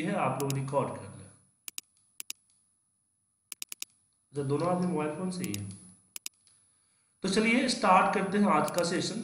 है, आप लोग रिकॉर्ड कर लें। अच्छा दोनों आदमी मोबाइल फ़ोन से ही है। तो चलिए स्टार्ट करते हैं आज का सेशन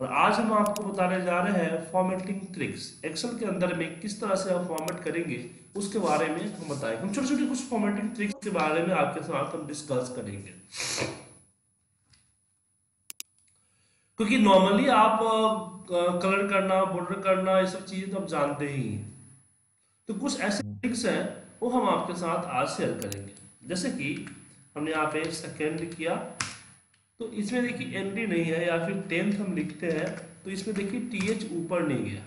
और आज हम आपको बताने जा रहे हैं फॉर्मेटिंग ट्रिक्स एक्सेल के अंदर में किस तरह से हम फॉर्मेट करेंगे, उसके बारे में हम बताएँगे। हम छोटे छोटे कुछ फॉर्मेटिंग ट्रिक्स के बारे में आपके साथ हम डिस्कस करेंगे। क्योंकि नॉर्मली आप कलर करना बॉर्डर करना, ये सब चीज़ें तो आप जानते ही हैं। तो कुछ ऐसे ट्रिक्स हैं वो हम आपके साथ आज शेयर करेंगे। जैसे कि हमने यहाँ पे सेकेंड किया तो इसमें देखिए एन नहीं है या फिर टेंथ हम लिखते हैं तो इसमें देखिए टी एच ऊपर नहीं गया।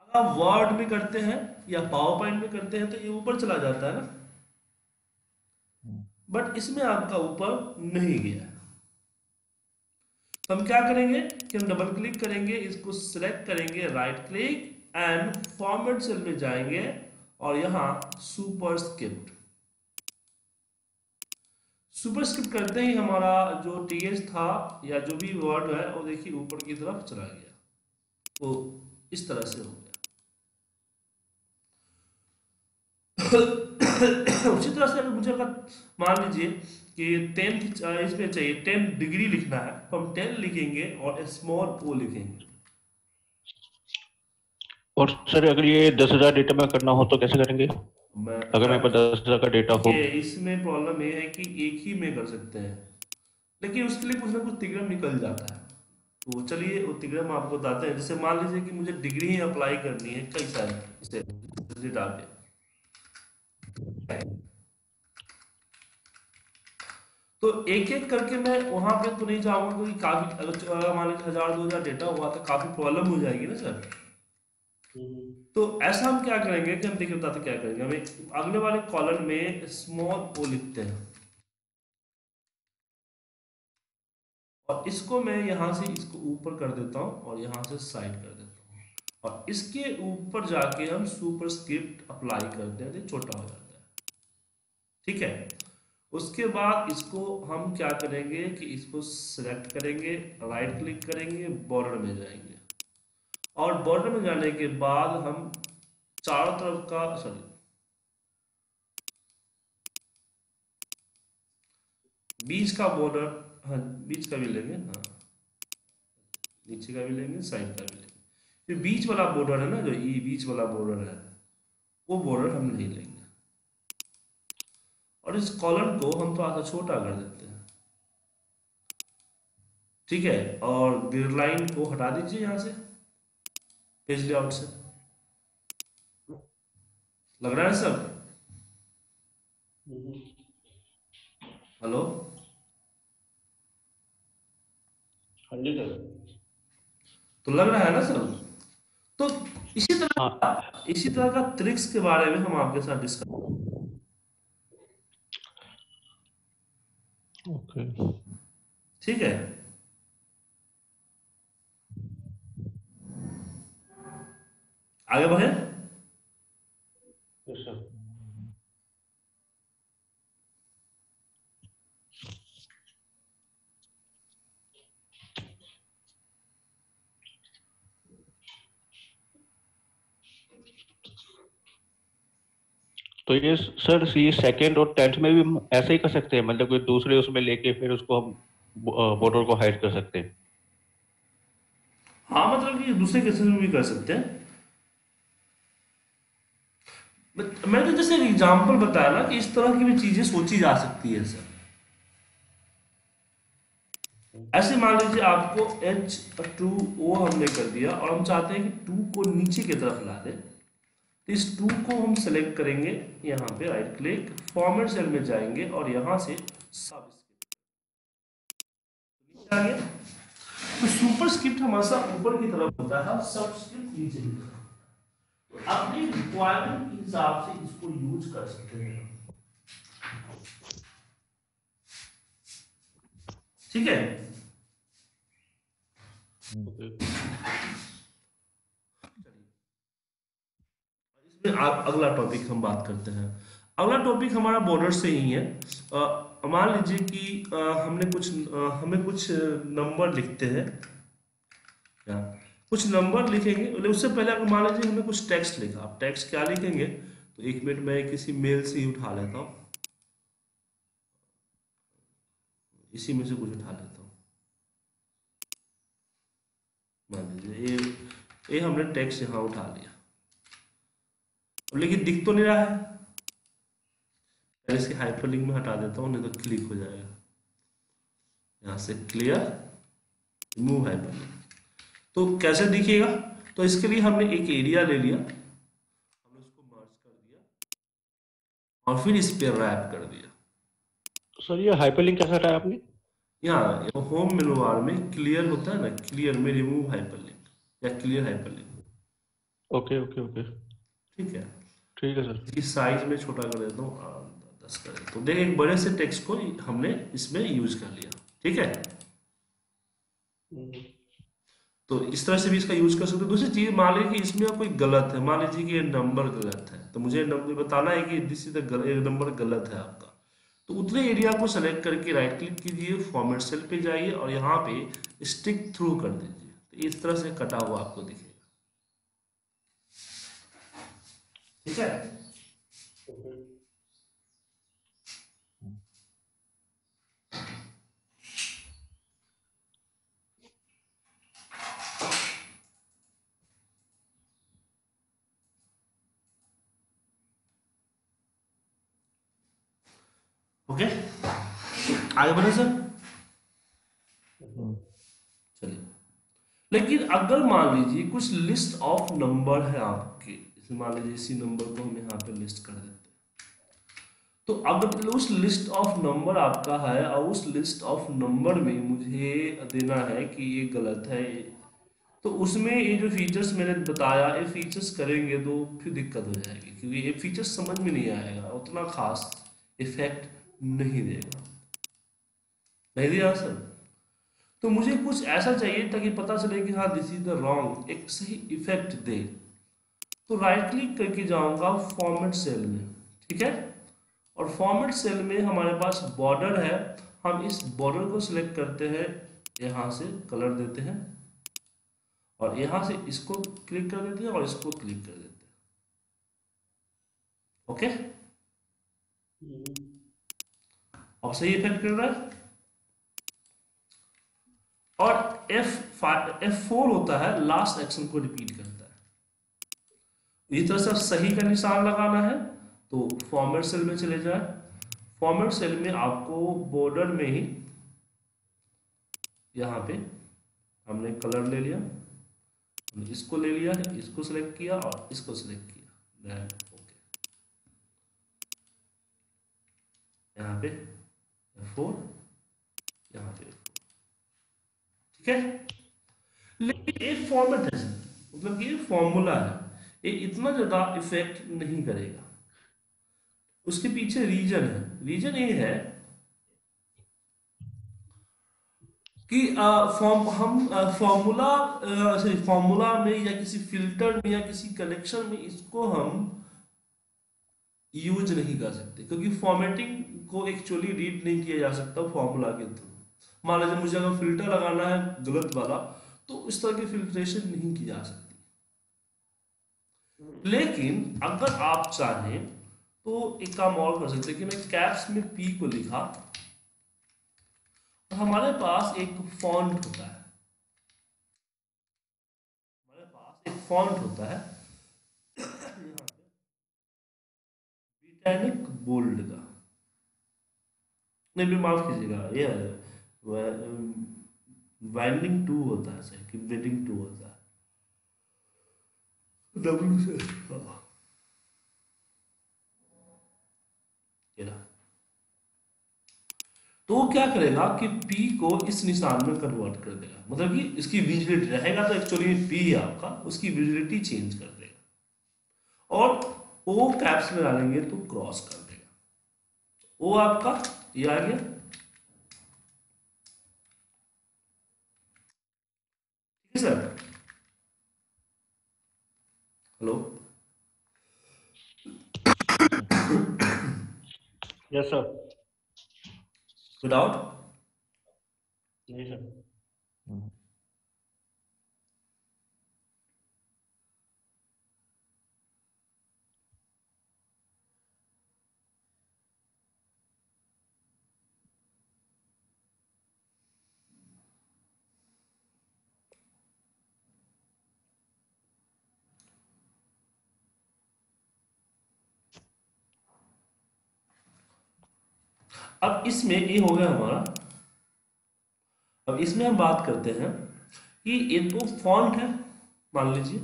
अगर आप वर्ड में करते हैं या पावर पॉइंट में करते हैं तो ये ऊपर चला जाता है ना। बट इसमें आपका ऊपर नहीं गया। तो हम क्या करेंगे कि हम डबल क्लिक करेंगे इसको सिलेक्ट करेंगे right click and format cell में जाएँगे और यहाँ सुपर स्क्रिप्ट करते ही हमारा जो टी था या जो भी वर्ड है, वो देखिए ऊपर की तरफ़ चला गया। तो इस तरह से हो गया। उसी तरह से अगर मुझे अगर मान लीजिए कि टेंथ इसमें चाहिए टेन डिग्री लिखना है तो हम टेन लिखेंगे और स्मॉल ओ लिखेंगे। और सर अगर ये दस हज़ार डेटा में करना हो तो कैसे करेंगे? मैं अगर मेरे पास दस हज़ार का डेटा हो। इसमें प्रॉब्लम ये है कि एक ही में कर सकते हैं। लेकिन उसके लिए कुछ ना कुछ तिग्रम निकल जाता है। तो चलिए वो तिगड़म आपको बताते हैं। जैसे मान लीजिए कि मुझे डिग्री ही अप्लाई करनी है कई सारी इसे डाल के। तो एक एक करके मैं वहाँ पे तो नहीं जाऊँगा क्योंकि काफ़ी अगर मान लीजिए हज़ार दो हज़ार डेटा हुआ तो काफ़ी प्रॉब्लम हो जाएगी ना सर? तो ऐसा हम क्या करेंगे कि हम देखिए बताते क्या करेंगे। हमें अगले वाले कॉलम में स्मॉल ओ लिखते हैं। और इसको मैं यहाँ से इसको ऊपर कर देता हूँ और यहाँ से साइड कर देता हूँ। और इसके ऊपर जाके हम सुपर स्क्रिप्ट अप्लाई करते हैं। छोटा हो जाता है। ठीक है? उसके बाद इसको हम क्या करेंगे कि इसको सिलेक्ट करेंगे राइट क्लिक करेंगे बॉर्डर में जाएँगे। और बॉर्डर में जाने के बाद हम चारों तरफ़ का सॉरी बीच का बॉर्डर हाँ बीच का भी लेंगे हाँ। नीचे का भी लेंगे साइड का भी लेंगे। फिर बीच वाला बॉर्डर है ना, जो ये बीच वाला बॉर्डर है, वो बॉर्डर हम नहीं लेंगे। और इस कॉलम को हम थोड़ा सा छोटा कर देते हैं। ठीक है? और ग्रिड लाइन को हटा दीजिए यहाँ से। पेज लेआउट से लग रहा है सब? हेलो तो लग रहा है ना सर तो इसी तरह हाँ। इसी तरह का ट्रिक्स के बारे में हम आपके साथ डिस्कस ओके ठीक है? आगे बढ़े। तो ये सर ये सेकंड और टेंथ में भी ऐसे ही कर सकते हैं मतलब कोई दूसरे उसमें लेके फिर उसको हम बॉर्डर को हाइड कर सकते हैं। हाँ मतलब कि दूसरे केसेस में भी कर सकते हैं। मैं तो जैसे एग्जांपल बताया ना कि इस तरह की भी चीज़ें सोची जा सकती है सर ऐसे मान लीजिए आपको एच टू ओ हमने कर दिया और हम चाहते हैं कि टू को नीचे की तरफ़ ला दें। तो इस टू को हम सेलेक्ट करेंगे, यहाँ पे राइट क्लिक फॉर्मेट सेल में जाएँगे और यहाँ से सब तो सुपर स्क्रिप्ट हमारा ऊपर की तरफ़ होता है सब स्क्रिप्ट नीचे की तरफ़। अपनी रिक्वायरमेंट के हिसाब से इसको यूज़ कर सकते हैं। ठीक है? इसमें आप अगला टॉपिक हम बात करते हैं। अगला टॉपिक हमारा बॉर्डर से ही है। मान लीजिए कि आ, हमने कुछ आ, हमें कुछ नंबर लिखते हैं। कुछ नंबर लिखेंगे मतलब उससे पहले अगर मान लीजिए हमने कुछ टेक्स्ट लिखा आप टेक्स्ट क्या लिखेंगे? तो एक मिनट मैं किसी मेल से ही उठा लेता हूँ। इसी में से कुछ उठा लेता हूँ। मान लीजिए, ये ये हमने टेक्स्ट यहाँ उठा लिया। लेकिन दिख तो नहीं रहा है। इसके हाइपरलिंक में हटा देता हूँ, नहीं तो क्लिक हो जाएगा। यहाँ से क्लियर रिमूव हाइपरलिंक तो कैसे दिखेगा? तो इसके लिए हमने एक एरिया ले लिया। हमने उसको मर्ज कर दिया और फिर इस पर रैप कर दिया। सर ये हाइपरलिंक कैसा हटाया आपने? यहाँ होम मेनूबार में क्लियर होता है ना? क्लियर में रिमूव हाइपरलिंक या clear hyperlink okay okay okay ठीक है? ठीक है सर इस साइज़ में छोटा कर देता हूँ। दस कर देता हूँ। देख एक बड़े से टेक्स्ट को हमने इसमें यूज़ कर लिया। ठीक है? तो इस तरह से भी इसका यूज़ कर सकते हो। दूसरी चीज़, मान लीजिए कि इसमें कोई गलत है, मान लीजिए कि ये नंबर गलत है तो मुझे बताना है कि दिस इज़ नंबर गलत है आपका। तो उतने एरिया को सेलेक्ट करके राइट क्लिक कीजिए फॉर्मेट सेल पे जाइए और यहाँ पे स्टिक थ्रू कर दीजिए। तो इस तरह से कटा हुआ आपको दिखेगा। ठीक है? ओके आगे बढ़े सर। चलिए। लेकिन अगर मान लीजिए कुछ लिस्ट ऑफ़ नंबर है आपके मान लीजिए इसी नंबर को हम यहाँ पे लिस्ट कर देते हैं। तो अगर उस लिस्ट ऑफ़ नंबर आपका है और उस लिस्ट ऑफ़ नंबर में मुझे देना है कि ये गलत है तो उसमें ये जो फीचर्स मैंने बताया, ये फीचर्स करेंगे तो फिर दिक्कत हो जाएगी, क्योंकि ये फीचर्स समझ में नहीं आएगा। उतना खास इफ़ेक्ट नहीं देगा। नहीं दिया सर। तो मुझे कुछ ऐसा चाहिए ताकि पता चले कि हाँ दिस इज़ द रॉन्ग एक सही इफ़ेक्ट दे। तो राइट क्लिक करके जाऊँगा फॉर्मेट सेल में, ठीक है? और फॉर्मेट सेल में हमारे पास बॉर्डर है। हम इस बॉर्डर को सिलेक्ट करते हैं, यहाँ से कलर देते हैं। और यहाँ से इसको क्लिक कर देते हैं और इसको क्लिक कर देते हैं। ओके और सही इफ़ेक्ट कर रहा है? और एफ़ एफ़ फोर होता है लास्ट एक्शन को रिपीट करता है। इस तरह से सही का निशान लगाना है तो फॉर्मेट सेल में चले जाए। फॉर्मेट सेल में आपको बॉर्डर में ही यहाँ पे हमने कलर ले लिया। हमने इसको ले लिया, इसको सिलेक्ट किया और इसको सिलेक्ट किया। ओके यहाँ पे फोर यहाँ पे ठीक है? लेकिन एक फॉर्मेट है मतलब ये फॉर्मूला है। ये इतना ज़्यादा इफ़ेक्ट नहीं करेगा। उसके पीछे रीजन है। रीजन ये है कि फॉर्म हम फॉर्मूला सॉरी फॉर्मूला में या किसी फ़िल्टर में या किसी कलेक्शन में इसको हम यूज़ नहीं कर सकते, क्योंकि फॉर्मेटिंग को एक्चुअली रीड नहीं किया जा सकता फॉर्मूला के थ्रू मान लीजिए मुझे अगर फ़िल्टर लगाना है गलत वाला तो इस तरह की फिल्ट्रेशन नहीं की जा सकती। लेकिन अगर आप चाहें तो एक काम और कर सकते कि मैं कैप्स में पी को लिखा तो हमारे पास एक फॉन्ट होता है। हमारे पास एक फॉन्ट होता है ब्रिटानिक बोल्ड का नहीं भी माफ़ कीजिएगा, ये वाइंडिंग टू होता है, सर, कि ब्रेडिंग टू होता है। डब्ल्यू से हाँ। तो क्या करेगा कि P को इस निशान में कन्वर्ट कर देगा। मतलब कि इसकी विजिबिलिटी रहेगा तो एक्चुअली P आपका, उसकी विजिबिलिटी चेंज कर देगा। और O कैप्स में डालेंगे तो क्रॉस कर देगा। ओ आपका ये आ गया। ठीक है sir? Hello yes sir without नहीं सर अब इसमें ये हो गया हमारा। अब इसमें हम बात करते हैं कि ये तो फॉन्ट है, मान लीजिए।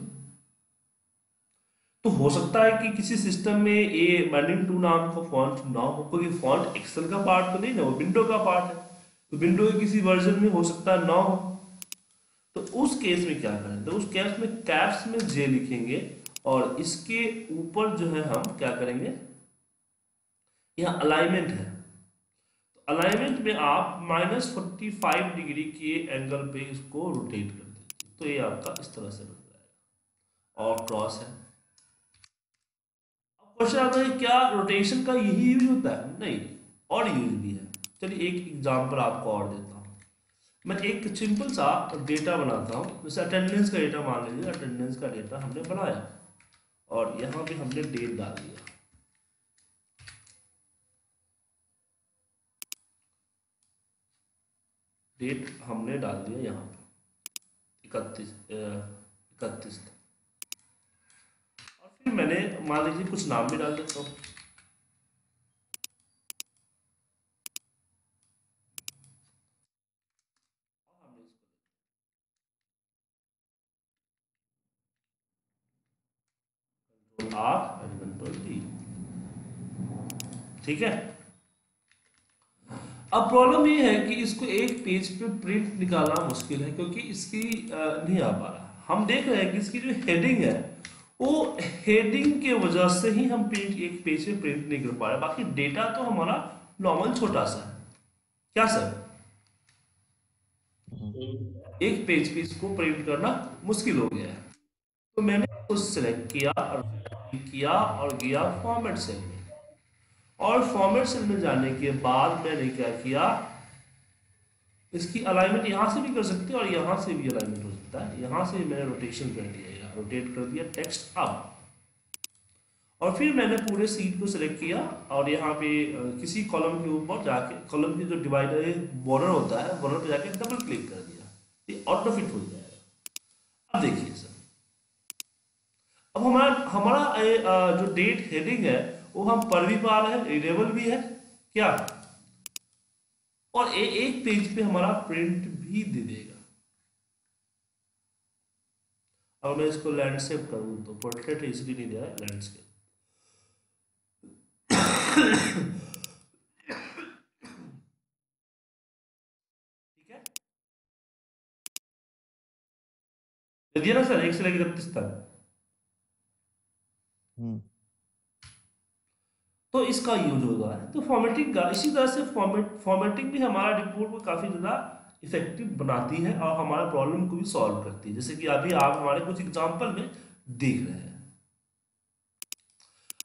तो हो सकता है कि किसी सिस्टम में ये मैनिंग टू नाम का फॉन्ट ना हो, क्योंकि फॉन्ट एक्सेल का पार्ट तो नहीं ना वो विंडो का पार्ट है। तो विंडो के किसी वर्जन में हो सकता है ना हो। तो उस केस में क्या करें? तो उस केस में कैप्स में जे लिखेंगे और इसके ऊपर जो है हम क्या करेंगे? यहाँ अलाइनमेंट है। अलाइनमेंट में आप माइनस फोर्टी फाइव डिग्री के एंगल पे इसको रोटेट कर दीजिए। तो ये आपका इस तरह से बन जाएगा। और क्रॉस है। अब क्वेश्चन आता है क्या रोटेशन का यही यूज़ होता है? नहीं, और यूज़ भी है। चलिए एक एग्जांपल आपको और देता हूँ। मैं एक सिंपल सा डेटा बनाता हूँ। जैसे अटेंडेंस का डेटा मान लीजिए। अटेंडेंस का डेटा हमने बनाया। और यहाँ पे हमने डेट डाल दिया। डेट हमने डाल दिया यहाँ पे। इकतीस इकतीस और फिर मैंने, मान लीजिए, कुछ नाम भी डाल देता हूँ। डी ठीक है? अब प्रॉब्लम ये है कि इसको एक पेज पे प्रिंट निकालना मुश्किल है, क्योंकि इसकी नहीं आ पा रहा। हम देख रहे हैं कि इसकी जो हेडिंग है, वो हेडिंग के वजह से ही हम प्रिंट एक पेज पे प्रिंट नहीं कर पा रहे। बाकी डेटा तो हमारा नॉर्मल छोटा सा है। क्या सर? एक पेज पे इसको प्रिंट करना मुश्किल हो गया है। तो मैंने उसको सिलेक्ट किया, और किया, और गया फॉर्मेट सेल में। और फॉर्मेट सेल में जाने के बाद मैंने क्या किया, इसकी अलाइनमेंट यहाँ से भी कर सकते हैं और यहाँ से भी अलाइनमेंट हो सकता है। यहाँ से मैंने रोटेशन कर दिया रोटेट कर दिया टेक्स्ट अप और फिर मैंने पूरे सीट को सिलेक्ट किया और यहाँ पे किसी कॉलम के ऊपर जाके कॉलम की जो डिवाइडर बॉर्डर होता है बॉर्डर पे जाके डबल क्लिक कर दिया। ये ऑटो फिट हो। जाएगा अब देखिए सर। अब हमारा हमारा जो डेट हेडिंग है वो हम पढ़ भी पा रहे हैं रीडेबल भी है क्या? और ए, एक पेज पे हमारा प्रिंट भी दे देगा। अब मैं इसको लैंडस्केप करूँ तो पोर्ट्रेट इसलिए नहीं दिया लैंडस्केप ठीक है? दिया ना सर एक से लेकर इकतीस तक। हम्म। तो इसका यूज़ होगा। तो फॉर्मेटिंग का, इसी तरह से फॉर्मेट फॉर्मेटिंग भी हमारा रिपोर्ट को काफ़ी ज़्यादा इफ़ेक्टिव बनाती है और हमारे प्रॉब्लम को भी सॉल्व करती है। जैसे कि अभी आप हमारे कुछ एग्ज़ाम्पल में देख रहे हैं।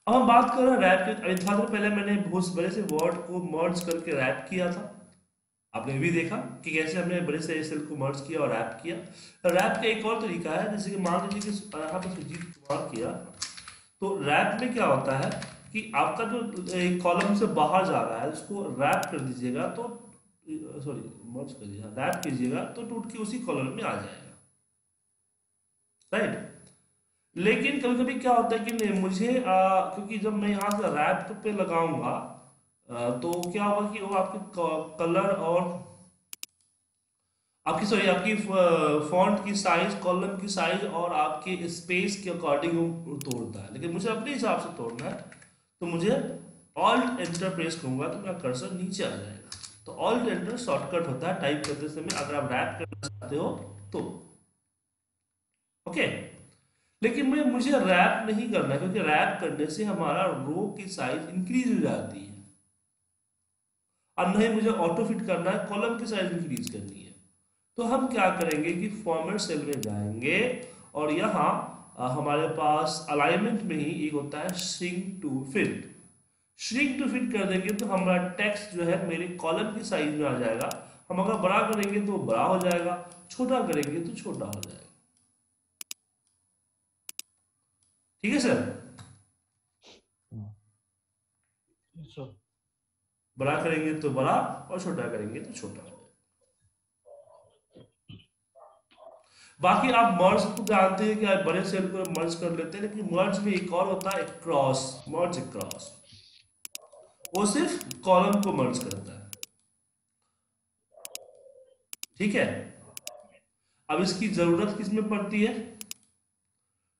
अब हम बात कर रहे हैं रैप के देर पहले मैंने बहुत बड़े से वर्ड को मर्ज करके रैप किया था। आपने भी देखा कि कैसे हमने बड़े से सेल को मर्ज किया और रैप किया। तो रैप का एक और तरीका है, जैसे कि मान लीजिए कि यहाँ पर सुजीत कुमार किया। तो रैप में क्या होता है? कि आपका जो एक कॉलम से बाहर जा रहा है उसको रैप कर दीजिएगा तो सॉरी मर्ज करिए रैप कीजिएगा तो टूट के उसी कॉलम में आ जाएगा। राइट लेकिन कभी कभी क्या होता है कि नहीं मुझे आ, क्योंकि जब मैं यहाँ से रैप पे लगाऊँगा तो क्या होगा कि वो आपके कलर और आपकी सॉरी आपकी फॉन्ट की साइज़ कॉलम की साइज़ और आपके स्पेस के अकॉर्डिंग तोड़ता है। लेकिन मुझे अपने हिसाब से तोड़ना है। तो मुझे ऑल्ट एंटर प्रेस करूँगा तो मेरा कर्सर नीचे आ जाएगा। तो ऑल एंटर शॉर्टकट होता है टाइप करते समय अगर आप रैप करना चाहते हो तो। ओके लेकिन मैं, मुझे रैप नहीं करना, क्योंकि रैप करने से हमारा रो की साइज़ इंक्रीज हो जाती है। और नहीं, मुझे ऑटो फिट करना है कॉलम की साइज़ इंक्रीज करनी है। तो हम क्या करेंगे कि फॉर्मेट सेल में जाएँगे और यहाँ हमारे पास अलाइनमेंट में ही एक होता है shrink to fit shrink to fit कर देंगे तो हमारा टेक्स्ट जो है मेरे कॉलम की साइज़ में आ जाएगा। हम अगर बड़ा करेंगे तो बड़ा हो जाएगा छोटा करेंगे तो छोटा हो जाएगा। ठीक है सर बड़ा करेंगे तो बड़ा और छोटा करेंगे तो छोटा। बाकी आप मर्ज को जानते हैं कि आप बड़े सेल को मर्ज कर लेते हैं, लेकिन मर्ज में एक और होता है क्रॉस मर्ज क्रॉस वो सिर्फ़ कॉलम को मर्ज करता है। ठीक है? अब इसकी ज़रूरत किसमें पड़ती है?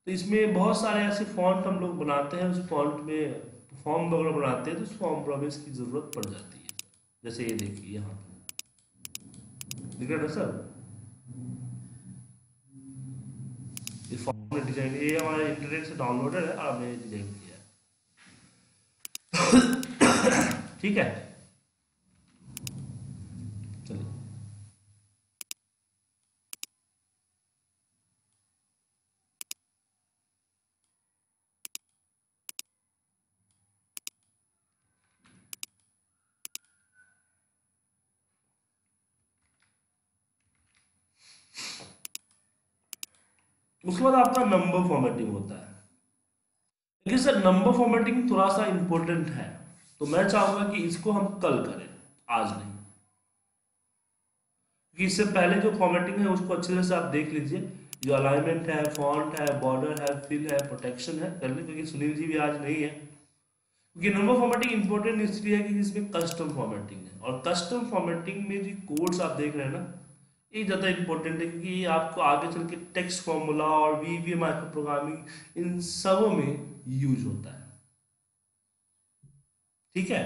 तो इसमें बहुत सारे ऐसे फॉन्ट हम लोग बनाते हैं, उस फॉन्ट में फॉर्म वगैरह बनाते हैं तो उस फॉर्म पर इसकी ज़रूरत पड़ जाती है। जैसे ये देखिए यहाँ दिख रहा है सर? ये फॉर्म ने डिज़ाइन, ये हमारे इंटरनेट से डाउनलोडेड है और हमने डिज़ाइन किया ठीक है चलिए उसके बाद आपका नंबर फॉर्मेटिंग होता है। लेकिन सर नंबर फॉर्मेटिंग थोड़ा सा इंपॉर्टेंट है। तो मैं चाहूँगा कि इसको हम कल करें, आज नहीं। क्योंकि इससे पहले जो फॉर्मेटिंग है, उसको अच्छे से आप देख लीजिए। जो अलाइनमेंट है फॉन्ट है बॉर्डर है फिल है प्रोटेक्शन है, कर लीजिए क्योंकि सुनील जी भी आज नहीं है। क्योंकि नंबर फॉर्मेटिंग इंपॉर्टेंट इसलिए है कि इसमें कस्टम फॉर्मेटिंग है। और कस्टम फॉर्मेटिंग में जो कोड्स आप देख रहे हैं ना ये ज़्यादा इम्पोर्टेंट है क्योंकि आपको आगे चल के टेक्स्ट फॉर्मूला और वी वी माइक्रो प्रोग्रामिंग इन सबों में यूज़ होता है। ठीक है?